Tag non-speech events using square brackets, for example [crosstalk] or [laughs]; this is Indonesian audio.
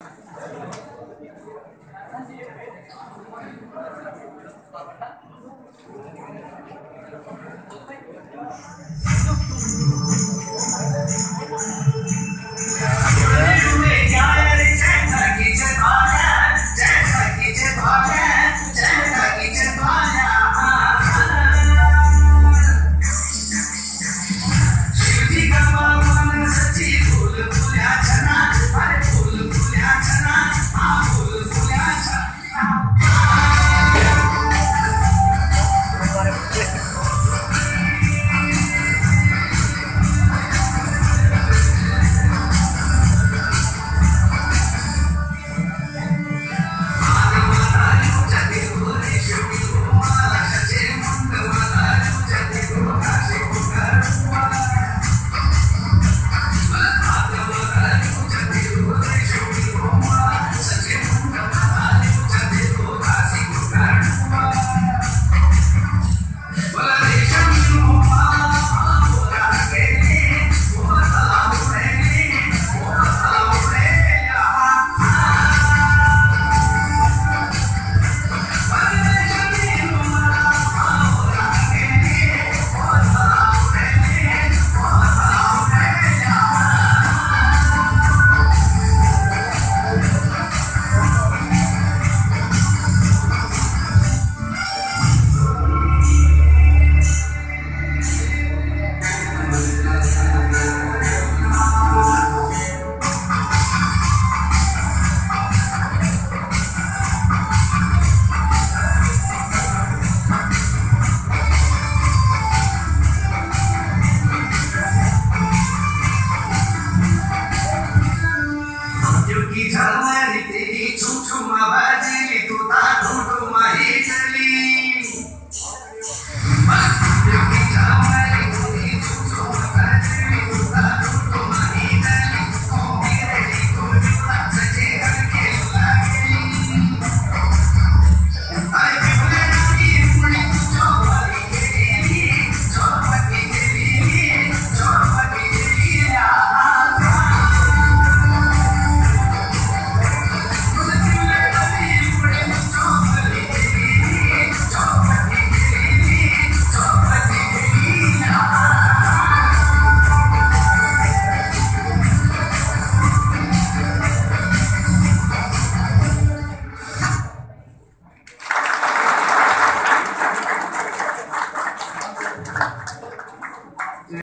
Thank [laughs] you. ঝালমারিতে ঝুমঝুমা বাড়ি